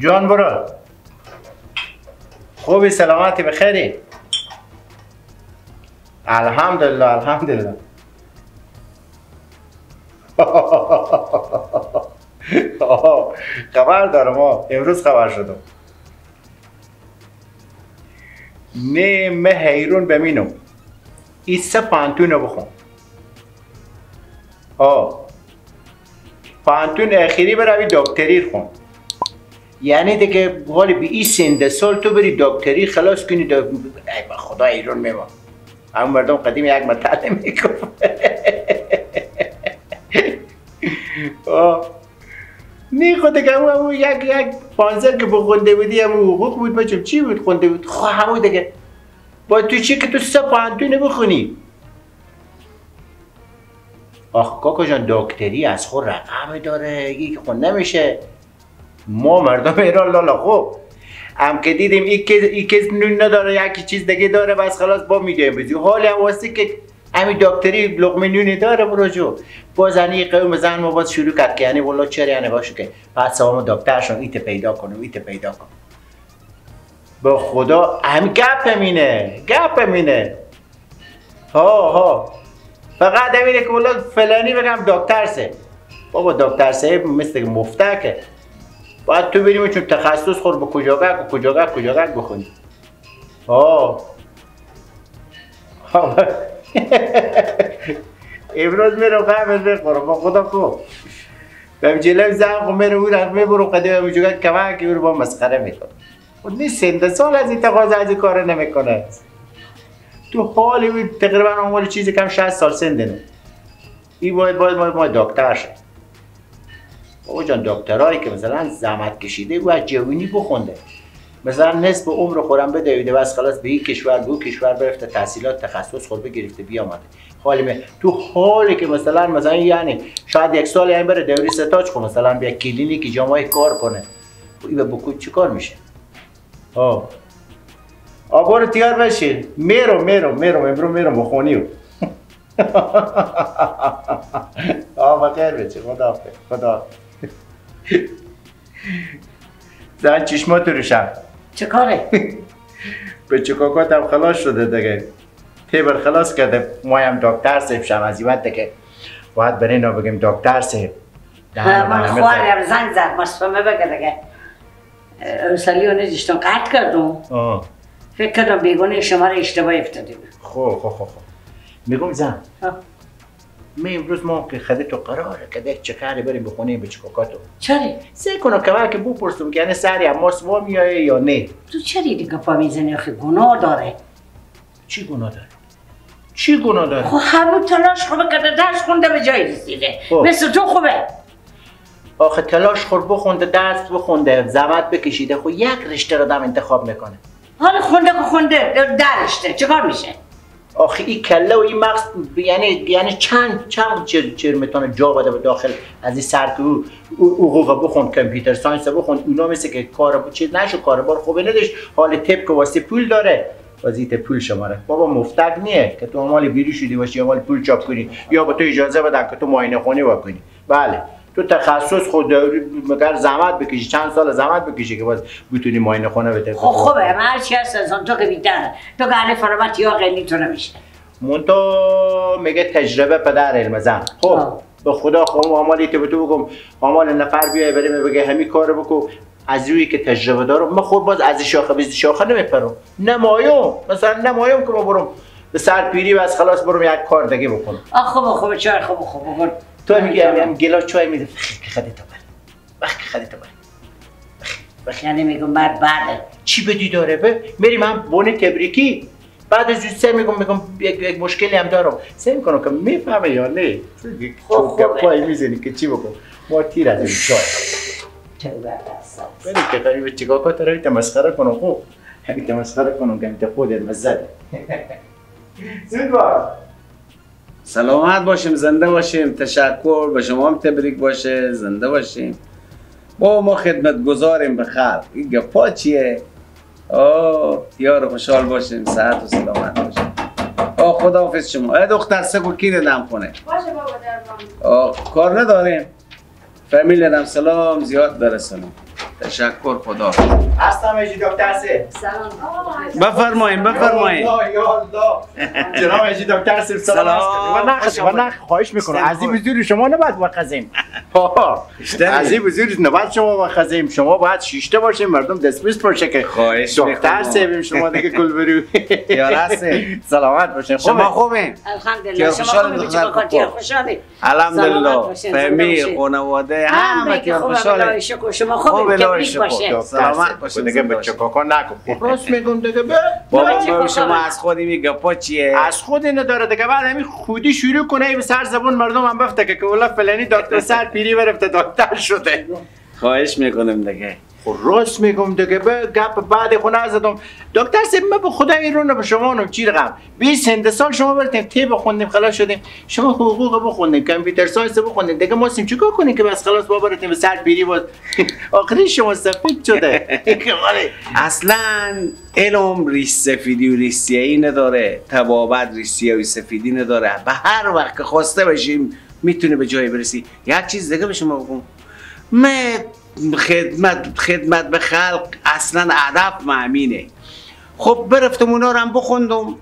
جان برو. خوبی سلامتی بخیری. الحمدلله الحمدلله. خبر دارم امروز خبر شدم. نه مه حیرون بمینم. ایسا پانتون بخون. آه. پانتون اخیری بروی دکتری خون. یعنی دیگه حالی به این سنده سال تو بری دکتری خلاص کنی دا... ای خدا ایران میما همون مردم قدیم یک مطلع می‌گفت. نی خود دیگه همون همون یک یک پانزر که بخونده بودی همون حقوق بود بچم چی بود خونده بود؟ خب همون دیگه. با تو چی که تو سه پانتونه بخونی؟ آخ کاکا جان دکتری از خود رقم داره یکی خون نمیشه ما مردم ایران لالا خوب هم که دیدیم ای کس نون نداره یکی چیز دیگه داره بس خلاص با میگه بزی حالی هم واسه که همین دکتری لقمه نونی داره برو جو. باز هنی قوم زن ما باز شروع کرد که یعنی والله چرا یعنی باشه که بعد سوام دکترشون ایت پیدا کنم ایت پیدا کنم به خدا هم گپ مینه گپ مینه ها ها. فقط همینه که والله فلانی بگم دکتر سه بابا دکتر صاحب مثل مفتکه. باید تو بریم چون تخصص خور به کجاگک و کجاگک کجاگک بخونی. آه. امروز میرم قبل بخورم با خدا خوب. به جلو زن خو میره او رفت می‌برم قدیم کمک کمکی او رو با مسخره می‌کنم خود نیست سنده سال از این تقاضا از این کار نمی‌کنه. تو حالی تقریبا اون چیزی کم 60 سال سنده نه این باید باید ما دکتر شد بابا جان دکترایی که مثلا زحمت کشیده و از جوینی بخونده. مثلا نصف عمر خورم بده بس خلاص به این کشور به کشور برفته تحصیلات تخصص خود بگرفته بیامده. می تو حالی که مثلا مثلا یعنی شاید یک سال یعنی بره دوری ستاج خو مثلا بیا کلینیک جامعه کار کنه. این به بکو چی کار میشه؟ آه. آبارو تیار بشین میرو میرو میرو امرو میرو بخونیو آه بخیر بچه. خدا خدا زن چشمات روشن چه کاره؟ به چکاکات هم خلاص شده دیگه تیبر خلاص کرده ما هم دکتر سیب شم از که باید برای اینا بگیم دکتر سیب من خواریم زنگ زد مصفمه بگه دیگه رسالی رو نزیشتم قطع کردم. فکر کردم بیگونه شما رو اشتباه افتادیم. خب خب خب میگم زن. می امروز ما که خده تو قراره که دیگه چه کاری بریم بخونیم به چکاکاتو چری؟ سعی کنم که که بپرسم که یعنی سری اما سوا میایه یا نه تو چری دیگه پا می‌زنی آخه گناه داره چی گناه داره؟ چی گناه داره؟ خب همون تلاش خوبه که درس خونده به جای رسیده خب. مثل تو خوبه آخه تلاش خور بخونده درس بخونده زحمت بکشیده خب یک رشته رو دم انتخاب می‌کنه حالا خونده که خونده در رشته چیکار میشه؟ آخه این کله و این مغز یعنی یعنی چند چند می‌تونه جا بده داخل از این سر که حقوق بخون کامپیوتر ساینس بخون. اونا مثل که کار چیز نشو کاربار خوبه نداشت. حال تپ که واسه پول داره. واسه پول شماره بابا مفتق نیه که تو مال بیری شدی باشی یا مال پول چاپ کنی. یا با تو اجازه بدن که تو معاینه خونی بکنی. بله. تو تخصص خود مگر زحمت بکشی؟ چند سال زحمت بکشی که باز بتونی معاینه خونه بده خب خوبه. هر چی هست از تو که بیتر. تو که فرامت یا غنی تو نمیشه مون تو میگه تجربه پدر علم زن. خب به خدا خب آمالی تو تو بگم آمال نفر بیای بریم بگه همین کار بکو. از روی که تجربه دارم من خود باز از شاخه به شاخه نمیپرم. نمایم مثلا نمایم که ما برم به سر پیری و از خلاص برم یک کار دیگه بکنم. آخ خوب خوب چای خوب خوب تو میگی هم گلاس چای میده. خدی تو بر وقت خدی تو بر یعنی میگم بعد بعد. چی بدی داره به؟ میریم هم بون تبریکی. بعد از سه میگم میگم یک, یک مشکلی هم دارم. سه می‌کنم که می‌فهمه یا نه. خب خب. پای می‌زنی که چی بکن؟ ما تیر از این چای. بری که قریب چیکار کنم ترایی تمسخره کنم. خوب همین تمسخره کنم که خودت مزده زود باش سلامت باشیم زنده باشیم. تشکر به شما هم تبریک باشه. زنده باشیم. با ما خدمت گذاریم به خلق این گپا چیه؟ آه یار خوشحال باشیم. صحت و سلامت باشیم. آه خدا حافظ شما. ای دختر سکو کی ندم خونه باشه بابا در آه کار نداریم. فامیل سلام زیاد سلام تشکر خدا. هستم اجی دکتر سه. سلام. بفرمایین بفرمایین. یا الله. جناب اجی دکتر سه سلام. و نه و نه خواهش می‌کنم. از این بزرگ شما نباید بخزیم. از این بزرگ نباید شما بخزیم. شما باید شیشته باشیم مردم دستپیست باشه که خواهش دکتر. سیبیم شما دیگه کل برو یا. سلامت باشین. شما خوبین؟ الحمدلله. شما خوشحال خوبی دختر بچه کوکو. خوشحالی الحمدلله. باشین. خانواده همه که شما خوبه، شکر. باشه سلامت سه. باشین، دیگه بچه. کاکا نکن راست میگم دیگه به بابا شما. از خودی می گپا چیه از خود نداره دیگه بعد همین خودی شروع کنه ای به سر زبون مردم هم بفته که اولا فلانی دکتر سر پیری برفته دکتر شده خواهش می‌کنم دیگه. خب راست میگم دیگه. به گپ بعد خونه زدم دکتر سیب ما به خدا رو به شما نم چی رقم؟ 20 سنده سال شما برتیم تی بخوندیم خلاص شدیم. شما حقوق بخوندیم کامپیوتر ساینس بخوندیم دیگه ما سیم چیکار کنیم که بس خلاص با برتیم به سر پیری باز آخری شما سفید شده. اصلا علم ریش سفیدی و ریش نداره. تبابت ریش و سفیدی نداره. به هر وقت که خواسته باشیم می‌تونه به جایی برسی. یک چیز دیگه به شما بگم. من خدمت خدمت به خلق اصلا هدف معمینه خب برفتم اونا رو هم بخوندم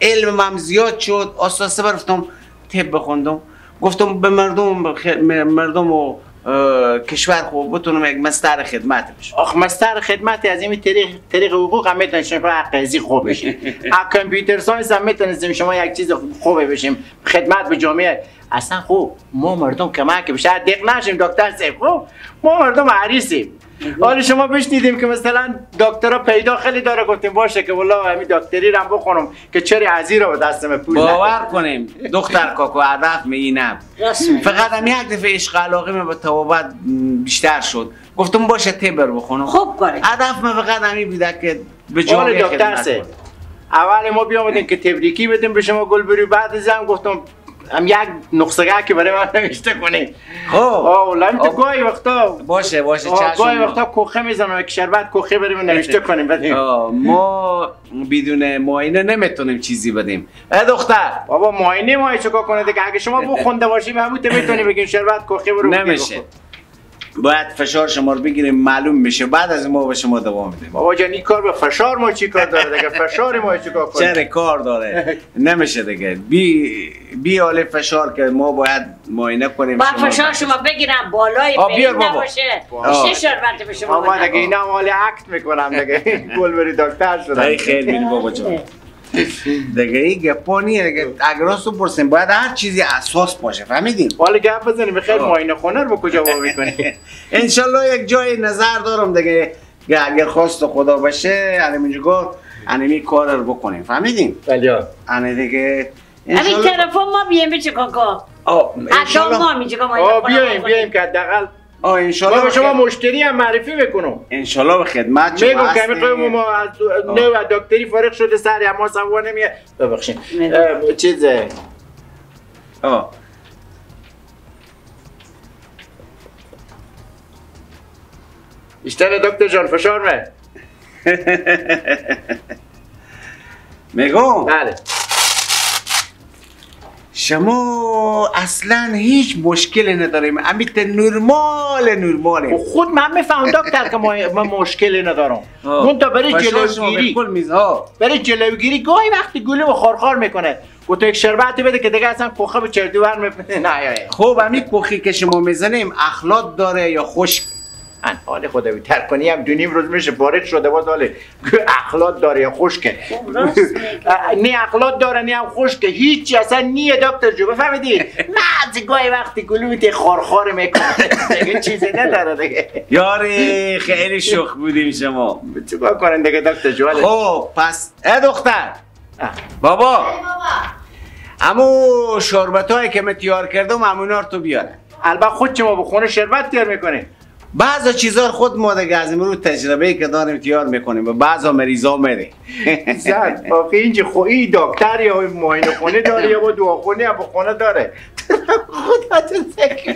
علم هم زیاد شد آستاسه برفتم طب بخوندم. گفتم به مردم خ- مردم و اه، کشور خوب بتونم یک مستر خدمت بشم. آخ مستر خدمت از این طریق طریق حقوق هم می‌تونید شما قضی خوب بشین از کامپیوتر ساینس هم می‌تونستیم شما یک چیز خوبه بشیم. خدمت به جامعه. اصلا خوب ما مردم کمک بشه دق نشیم دکتر سیف خوب ما مردم عریسیم حالا شما بشنیدیم که مثلا دکترا پیدا خیلی داره. گفتیم باشه که والله همین دکتری رو بخونم که چرا ازی رو به دستم پول نده. باور کنیم. دختر کاکو هدف می اینم. فقط هم یک دفعه عشق علاقه من به توابت بیشتر شد. گفتم باشه تبر بخونم. خوب کاری. هدف من فقط همین بوده که به جامعه دکتر خدمت سه کنم. اول ما بیامدیم که تبریکی بدیم به شما گل بری بعد از هم گفتم هم یک نقصه که برای من نوشته کنی. خب. آه لام تو آه. گاهی وقتا باشه باشه چشم گاهی وقتا کوخه می‌زنم یک شربت کوخه بریم نوشته کنیم بدیم. آه، ما بدون معاینه نمی‌تونیم چیزی بدیم. اه دختر. بابا معاینه ما چیکار کنه؟ دیگه اگه شما بخونده باشیم همون تو می‌تونی بگیم شربت کوخه برو. نمیشه. باید فشار شما رو بگیریم معلوم میشه. بعد از ما به شما دوام میدیم. بابا جان این کار به فشار ما چی کار داره دیگه؟ فشار ما چیکار کنیم؟ چرا کار داره؟ نمیشه دیگه. بی بی حال فشار که ما باید معاینه کنیم. با شما فشار شما بگیرم بالای بیار بابا. چه شربت به شما بدم؟ دیگه اینا مال عکت می‌کنم دیگه. گل بری دکتر ای خیلی میری بابا جان. دیگه این گپا نیه دیگه اگر راستو پرسیم باید هر چیزی اساس باشه فهمیدین حالا گپ بزنیم بخیر آه. معاینه خونه رو کجا وامی کنی انشالله یک جای نظر دارم دیگه اگر خواست خدا باشه همینجا گفت انمی کار رو بکنیم فهمیدین ولی انه دیگه همین انشالله تلفن ما بیایم بچه کاکا. آه ما میگه که ما بیایم بیایم که حداقل آه ما انشالله به شما. مشتری هم معرفی می‌کنم انشالله به خدمت شما میگم که. می‌خوایم ما از نو دکتری فارغ شده سر اما سوا نمیه ببخشید میگم. اه، چیز آه. بیشتر دکتر جان فشار من میگم بله شما اصلا هیچ مشکلی نداریم. امیت نرمال نرماله خود من میفهم دکتر که ما من مشکلی ندارم. اون تا برای جلوگیری. برای جلوگیری گاهی وقتی گلو و خارخار می‌کنه و تو یک شربتی بده که دیگه اصلا کوخه به چردوبر میپنه نه. خب همین کوخی که شما می‌زنیم اخلاط داره یا خشک؟ حال خدا بیتر کنی هم دو نیم روز میشه فارغ شده باز حاله. اخلاط داره یا خشکه؟ راست میگی. نه اخلاط داره نه هم خشکه. هیچی اصلا نیه دکتر جو. بفهمیدی نه گاهی وقتی گلویت خارخار می‌کنه. دیگه چیزی نداره دیگه. یاری خیلی شوخ بودیم شما. چیکار کنن دیگه دکتر جو؟ خب پس اه دختر. بابا. امو شربت هایی که من تیار کردم امونا رو تو بیاره. البته خود چه ما به خونه شربت تیار می‌کنیم بعضا چیزا خود ما دیگه از امروز تجربه که داریم تیار می‌کنیم. و بعضا مریضا میره زن آخه اینجا خویی دکتر یا معاینه خونه داره یا با دعاخونه با خونه داره؟ خدا تو سکر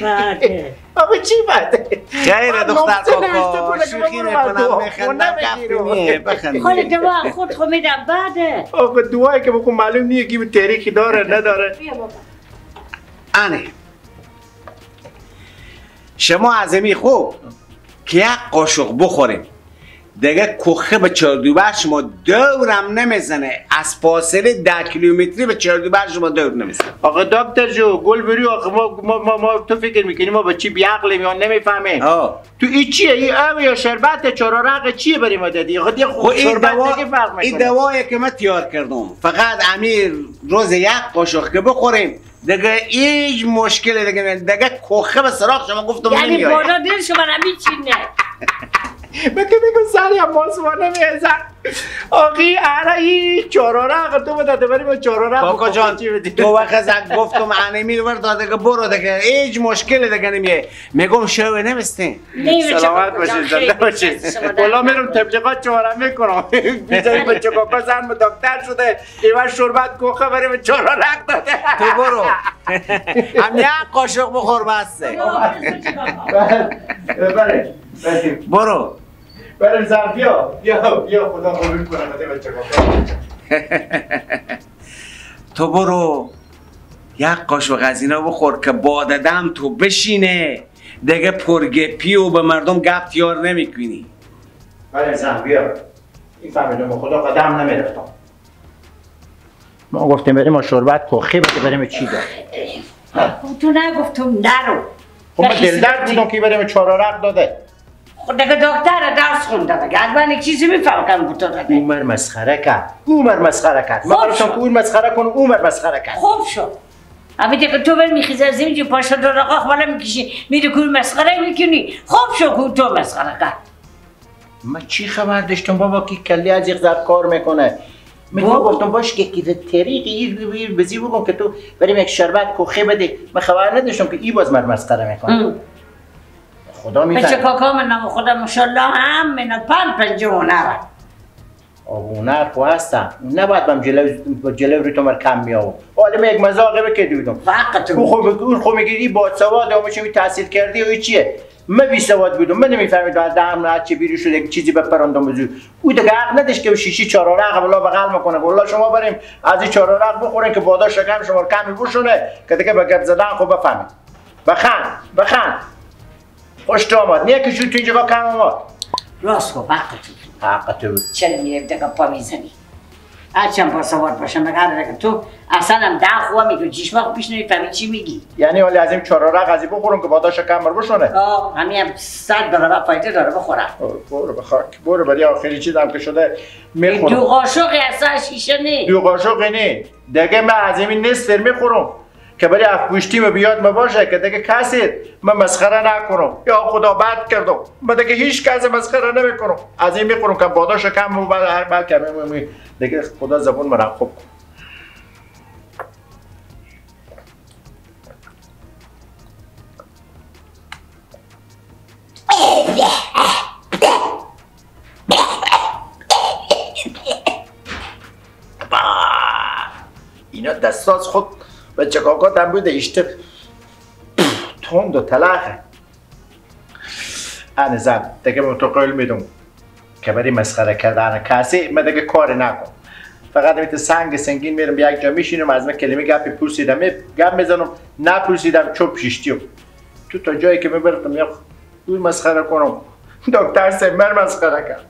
بله. آقا چی بده؟ خیر دختر کاکا. شوخی می‌کنم میخندم بگیرم. گفتی خاله دوا خود خود میدم بعده. آقا دعایی که بکن معلوم نیه که تاریخی داره نداره. بیا بابا. انه شما از امی خوب که یک قاشق بخوریم دیگه کوخه به چردوبر شما دورم نمی‌زنه. از فاصله ده کیلومتری به چردوبر شما دور نمی‌زنه. آقا دکتر جو گل بری آقا ما, ما, ما, ما تو فکر می‌کنیم ما به چی بیعقلیم یا نمی‌فهمیم. تو این چیه؟ این آب یا شربت؟ چهاررق چیه برای ما دادی؟ آقا دیگه خب خود این شربت دوا فرق این دوایی که من تیار کردم. فقط امیر روز یک قاشق که بخوریم. دیگه هیچ مشکل دیگه دیگه کوخه به سراغ شما گفتم یعنی نمیاد بالا دل شما نمی ماسما نمیزن آقی اره چهاررق تو بده بریم با چهاررق کاکا جان تو وقت از گفتم انیمیل ور داده که برو دیگه هیچ مشکل دیگه نمیه. میگم شو نمیستین. سلامت باشید زنده باشید والا میرم تبلیغات شما می‌کنم. بیزایی بچه کاکا زن به دکتر شده. ایوان شربت کوخه بریم چهاررق داده تو برو. هم یک قاشق بخور بسته. بله برو. بله زن بیا. بیا بیا خدا قبول کنه بده بچه تو برو. یک قاشق از اینا بخور که باددم تو بشینه. دیگه پرگپی و به مردم گپ تیار نمی‌کنی. بله زن بیا. این فهمیدم خدا قدم نمی‌رفتم. ما گفتیم بریم ما شربت کوخی بده بریم چی دار تو نگفتم نرو. خب من دل درد بودم که بریم چهاررق داده. خود دیگه دکتر درس خونده دیگه حتما یک چیزی می‌فهمم که تو داده عمر مسخره کرد. عمر مسخره کرد. من خب گفتم شد. که اون مسخره کنه عمر مسخره کرد. خوب شد. اما دیگه تو بر میخیزی از زمین جو پاشا دو رقاق بالا می‌کشی. میری کور مسخره می‌کنی. خوب شد که تو مسخره کرد. من چی خبر داشتم بابا که کلی از یک کار می‌کنه؟ من ما. گفتم باش که که طریقی ایر بیر بزی بگم که تو بریم یک شربت کوخه بده من خبر نداشتم که ای باز من مسخره می‌کنه خدا بچه میفهم کاکا من نمو خدا ماشالله هم من پن پنجه و نرد آبونه خو هستم. نباید بم جلو جلو رو تو مر کم میاو حالا من یک مزاقه بکردی بودم فقط تو. خب اون خب میگی با سواد یا چه تحصیل کردی و چیه؟ من بی سواد بودم. من نمیفهمیدم از دهم نه چه بیرو شده یک چیزی بپرندم بزو او دیگه حق نداشت که شیشی چهاررق بلا بغل می‌کنه والله شما بریم از این چهاررق بخورین که بادا شکم شما کمی بشونه که دیگه به گپ زدن خب بفهمید. بخند بخند. تو آمد نیه که شو تو اینجا کم آمد راست کو وقت تو بود چرا میره دیگه پا می‌زنی؟ هرچند با سواد باشم مگر دیگه تو اصلا هم ده خواه میگو چشماق پیش نمی‌فهمی چی میگی؟ یعنی حالی از این چهاررق از این بخورم که بادا شکم رو بشونه. آه همین هم صد برابر فایده داره بخورم. برو بخاک برو برای آخری چیز هم که شده می‌خورم. دو قاشق اصلا شیشه نی. دو قاشق نه دیگه من از این نصف می‌خورم. که برای افگوشتیم بیاد ما باشه که دیگه کسی من مسخره نکنم. یا خدا بد کردم. من دیگه هیچ کسی مسخره نمی‌کنم. از این می‌خورم که بادا شکم و بعد هر بعد که می- می- دیگه خدا زبون مرا خوب کن. اینا دستاز خود کاکا دم بوده اشته تند و تلخه انا زن دیگه من تو قول میدم که برای مسخره کردن کسی من دیگه کار نکن. فقط میت سنگ سنگین میرم یک جا میشینم از من کلمه گپی پرسیدم. می- گپ می‌زنم نپرسیدم چوب شیشتیم. تو تا جایی که می‌برم یا مسخره کنم. دکتر سمر مسخره کرد.